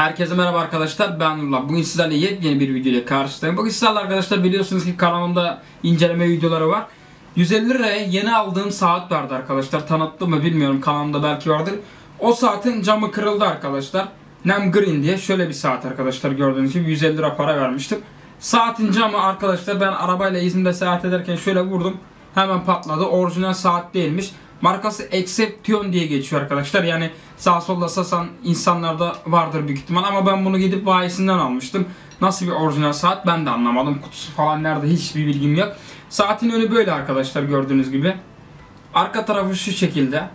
Herkese merhaba arkadaşlar ben Nurullah. Bugün sizlerle yepyeni bir video ile karşınızdayım. Bugün sizlerle arkadaşlar biliyorsunuz ki kanalımda inceleme videoları var. 150 liraya yeni aldığım saat vardı arkadaşlar. Tanıttım mı bilmiyorum kanalımda belki vardır. O saatin camı kırıldı arkadaşlar. Nem Green diye şöyle bir saat arkadaşlar gördüğünüz gibi 150 lira para vermiştim. Saatin camı arkadaşlar ben arabayla İzmir'de seyahat ederken şöyle vurdum. Hemen patladı. Orijinal saat değilmiş. Markası Exception diye geçiyor arkadaşlar. Yani sağ solda sasan insanlarda vardır büyük ihtimal ama ben bunu gidip bayisinden almıştım. Nasıl bir orijinal saat ben de anlamadım. Kutusu falan nerede hiçbir bilgim yok. Saatin önü böyle arkadaşlar gördüğünüz gibi. Arka tarafı şu şekilde.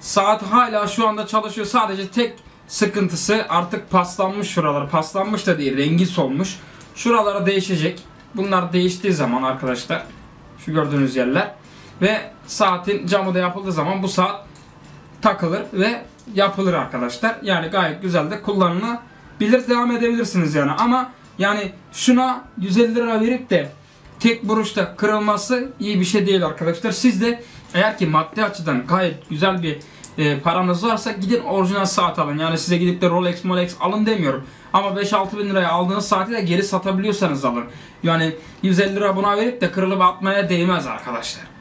Saat hala şu anda çalışıyor. Sadece tek sıkıntısı artık paslanmış şuralar. Paslanmış da değil rengi solmuş. Şuralara değişecek. Bunlar değiştiği zaman arkadaşlar şu gördüğünüz yerler ve saatin camı da yapıldığı zaman bu saat takılır ve yapılır arkadaşlar. Yani gayet güzel de kullanılabilir devam edebilirsiniz yani ama yani şuna 150 lira verip de tek buruşta kırılması iyi bir şey değil arkadaşlar. Siz de eğer ki maddi açıdan gayet güzel bir e, paranız varsa gidin orijinal saat alın. Yani size gidip de Rolex, Molex alın demiyorum. Ama 5-6 bin liraya aldığınız saati de geri satabiliyorsanız alın. Yani 150 lira buna verip de kırılıp atmaya değmez arkadaşlar.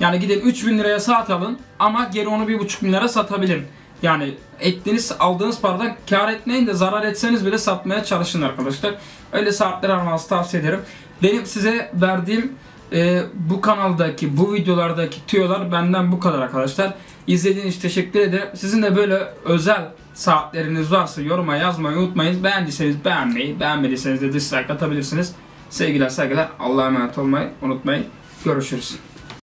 Yani gidin 3000 liraya saat alın ama geri onu 1,5 bin lira satabilin. Yani ettiğiniz aldığınız paradan kar etmeyin de zarar etseniz bile satmaya çalışın arkadaşlar. Öyle saatler almanızı tavsiye ederim. Benim size verdiğim e, bu kanaldaki bu videolardaki tüyolar benden bu kadar arkadaşlar. İzlediğiniz için teşekkür ederim. Sizin de böyle özel saatleriniz varsa yoruma yazmayı unutmayın. Beğendiyseniz beğenmeyi, beğenmediyseniz de dislike atabilirsiniz. Sevgiler saygılar. Allah'a emanet olmayı unutmayın. Görüşürüz.